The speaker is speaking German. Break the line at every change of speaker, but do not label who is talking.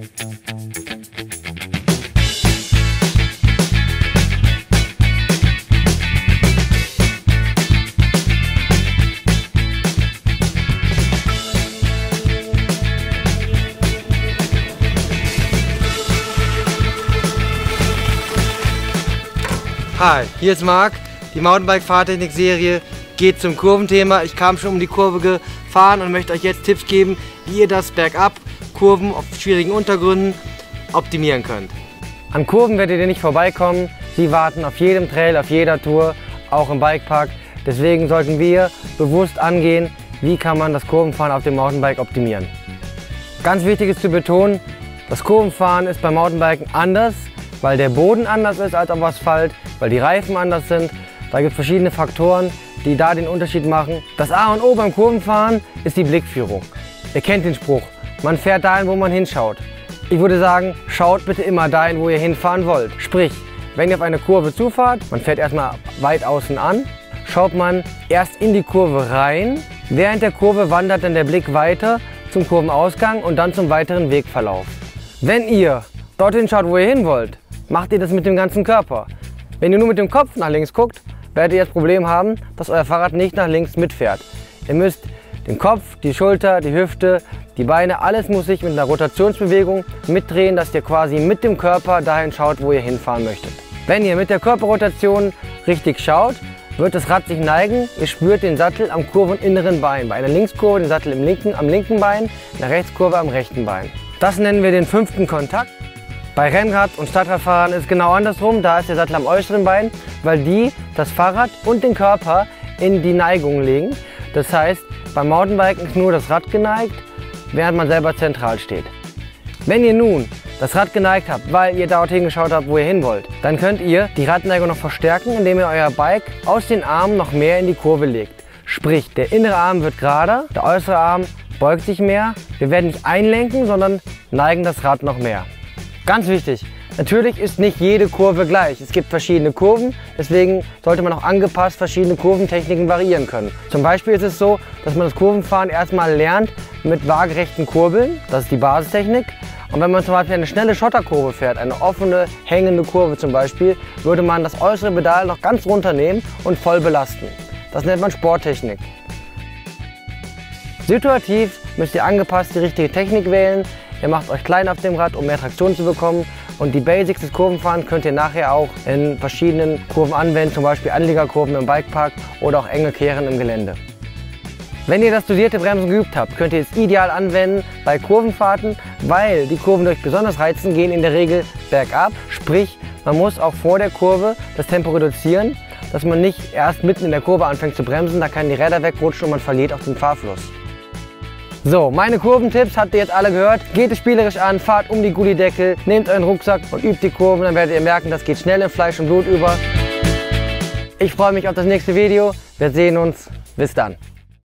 Hi, hier ist Marc. Die Mountainbike-Fahrtechnik-Serie geht zum Kurventhema. Ich kam schon um die Kurve gefahren und möchte euch jetzt Tipps geben, wie ihr das bergab, Kurven auf schwierigen Untergründen optimieren könnt.
An Kurven werdet ihr nicht vorbeikommen. Sie warten auf jedem Trail, auf jeder Tour, auch im Bikepark. Deswegen sollten wir bewusst angehen, wie kann man das Kurvenfahren auf dem Mountainbike optimieren. Ganz wichtig ist zu betonen, das Kurvenfahren ist beim Mountainbiken anders, weil der Boden anders ist als auf Asphalt weil die Reifen anders sind. Da gibt es verschiedene Faktoren, die da den Unterschied machen. Das A und O beim Kurvenfahren ist die Blickführung. Ihr kennt den Spruch, man fährt dahin, wo man hinschaut. Ich würde sagen, schaut bitte immer dahin, wo ihr hinfahren wollt. Sprich, wenn ihr auf eine Kurve zufahrt, man fährt erstmal weit außen an, schaut man erst in die Kurve rein. Während der Kurve wandert dann der Blick weiter zum Kurvenausgang und dann zum weiteren Wegverlauf. Wenn ihr dorthin schaut, wo ihr hin wollt, macht ihr das mit dem ganzen Körper. Wenn ihr nur mit dem Kopf nach links guckt, werdet ihr das Problem haben, dass euer Fahrrad nicht nach links mitfährt. Ihr müsst den Kopf, die Schulter, die Hüfte, die Beine, alles muss sich mit einer Rotationsbewegung mitdrehen, dass ihr quasi mit dem Körper dahin schaut, wo ihr hinfahren möchtet. Wenn ihr mit der Körperrotation richtig schaut, wird das Rad sich neigen. Ihr spürt den Sattel am kurveninneren Bein. Bei einer Linkskurve den Sattel im linken, am linken Bein, einer Rechtskurve am rechten Bein. Das nennen wir den fünften Kontakt. Bei Rennrad- und Stadtradfahrern ist genau andersrum. Da ist der Sattel am äußeren Bein, weil die das Fahrrad und den Körper in die Neigung legen. Das heißt, beim Mountainbiken ist nur das Rad geneigt, während man selber zentral steht. Wenn ihr nun das Rad geneigt habt, weil ihr dorthin geschaut habt, wo ihr hin wollt, dann könnt ihr die Radneigung noch verstärken, indem ihr euer Bike aus den Armen noch mehr in die Kurve legt. Sprich, der innere Arm wird gerader, der äußere Arm beugt sich mehr. Wir werden nicht einlenken, sondern neigen das Rad noch mehr. Ganz wichtig, natürlich ist nicht jede Kurve gleich. Es gibt verschiedene Kurven, deswegen sollte man auch angepasst verschiedene Kurventechniken variieren können. Zum Beispiel ist es so, dass man das Kurvenfahren erstmal lernt mit waagerechten Kurbeln, das ist die Basistechnik. Und wenn man zum Beispiel eine schnelle Schotterkurve fährt, eine offene, hängende Kurve zum Beispiel, würde man das äußere Pedal noch ganz runternehmen und voll belasten. Das nennt man Sporttechnik. Situativ müsst ihr angepasst die richtige Technik wählen. Ihr macht euch klein auf dem Rad, um mehr Traktion zu bekommen. Und die Basics des Kurvenfahrens könnt ihr nachher auch in verschiedenen Kurven anwenden, zum Beispiel Anliegerkurven im Bikepark oder auch enge Kehren im Gelände. Wenn ihr das studierte Bremsen geübt habt, könnt ihr es ideal anwenden bei Kurvenfahrten, weil die Kurven durch besonders Reizen gehen in der Regel bergab. Sprich, man muss auch vor der Kurve das Tempo reduzieren, dass man nicht erst mitten in der Kurve anfängt zu bremsen, da kann die Räder wegrutschen und man verliert auch den Fahrfluss. So, meine Kurventipps habt ihr jetzt alle gehört. Geht es spielerisch an, fahrt um die Gullideckel, nehmt euren Rucksack und übt die Kurven, dann werdet ihr merken, das geht schnell in Fleisch und Blut über. Ich freue mich auf das nächste Video. Wir sehen uns. Bis dann.